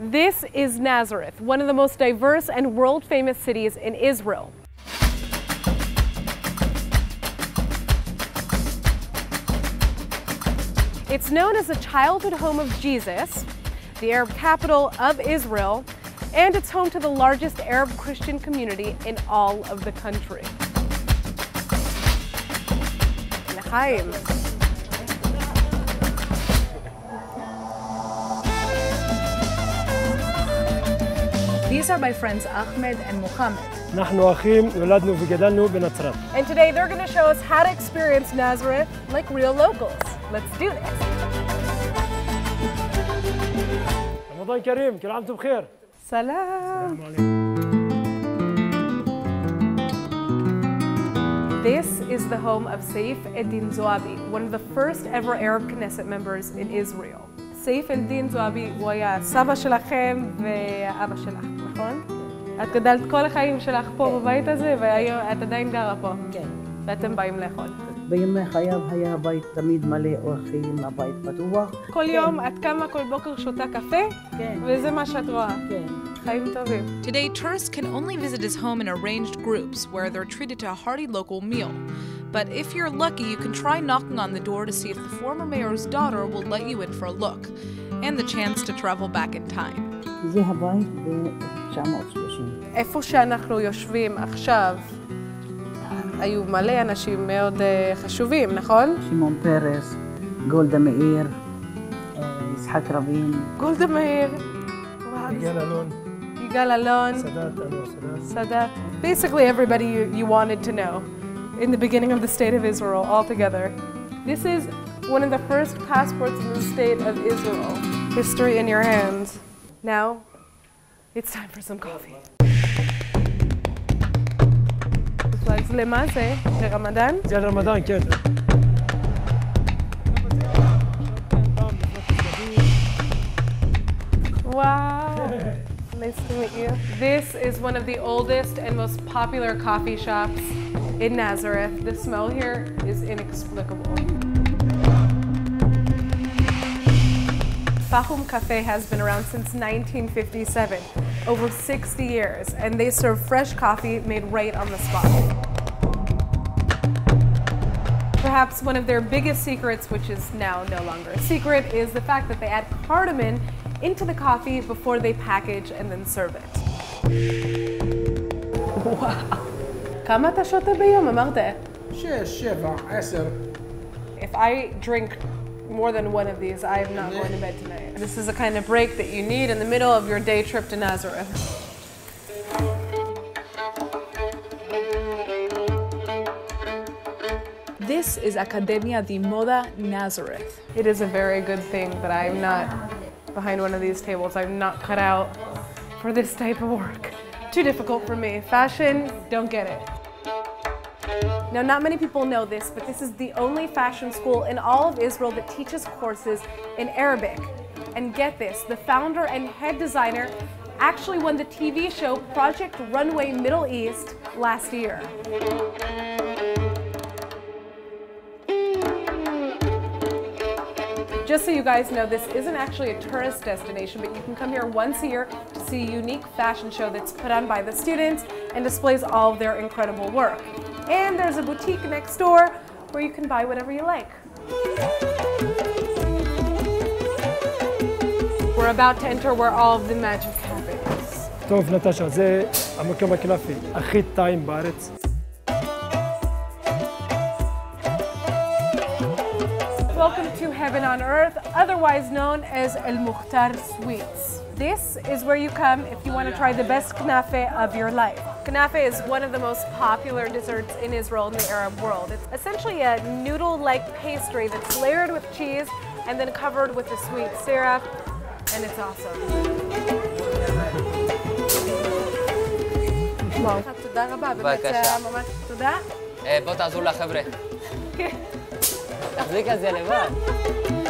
This is Nazareth, one of the most diverse and world famous cities in Israel. It's known as the childhood home of Jesus, the Arab capital of Israel, and it's home to the largest Arab Christian community in all of the country. L'chaim. These are my friends Ahmed and Mohammed. نحن أخيم ولدنا And today they're going to show us how to experience Nazareth like real locals. Let's do this. Ramadan Kareem. كل عام بخير. This is the home of Saif Eddin Zoabi, one of the first ever Arab Knesset members in Israel. סייף א-דין זועבי הוא היה סבא שלכם ואבא שלך, נכון? את גדלת כל החיים שלך פה בבית הזה ואת עדיין גרה פה. כן. ואתם באים לאכול. בימי חייו היה הבית תמיד מלא אורחים, הבית פתוח. כל יום את קמה כל בוקר שותה קפה, כן, וזה מה שאת רואה. כן. חיים טובים. Today, tourists can only visit his home in arranged groups where they're treated to a hearty local meal. but if you're lucky, you can try knocking on the door to see if the former mayor's daughter will let you in for a look and the chance to travel back in time. היו מלא אנשים מאוד חשובים, נכון? שמעון פרס, גולדה מאיר, יצחק רבין. גולדה מאיר. יגאל אלון. יגאל אלון. סאדאת, סאדאת. Basically everybody you wanted to know in the beginning of the State of Israel altogether. This is one of the first passports in the State of Israel. History in your hands. Now, it's time for some coffee. אז nice to meet you. This is one of the oldest and most popular coffee shops in Nazareth. The smell here is inexplicable. Fahum Cafe has been around since 1957, over 60 years, and they serve fresh coffee made right on the spot. Perhaps one of their biggest secrets, which is now no longer a secret, is the fact that they add cardamom into the coffee before they package and then serve it. Wow. כמה אתה שותה ביום? אמרת. שש, שבע, עשר. If I drink more than one of these, I am not going to bed tonight. This is the kind of break that you need in the middle of your day trip to Nazareth. This is Academia di Moda Nazareth. It is a very good thing that I'm not behind one of these tables. I'm not cut out for this type of work. Too difficult for me. Fashion, don't get it. Now, not many people know this, but this is the only fashion school in all of Israel that teaches courses in Arabic. And get this, the founder and head designer actually won the TV show Project Runway Middle East last year. Just so you guys know, this isn't actually a tourist destination, but you can come here once a year to see a unique fashion show that's put on by the students and displays all of their incredible work. And there's a boutique next door where you can buy whatever you like. We're about to enter where all of the magic happens. טוב נטשה זה המקום הקלפי הכי טעים בארץ Welcome to Heaven on Earth, otherwise known as El Mukhtar Sweets. This is where you come if you want to try the best knafe of your life. Knafe is one of the most popular desserts in Israel and the Arab world. It's essentially a noodle-like pastry that's layered with cheese and then covered with a sweet syrup, and it's awesome. וואו. תודה רבה, באמת זה היה ממש... תודה. אה, בוא תעזור לחבר'ה. Vem, Casinha, levanta.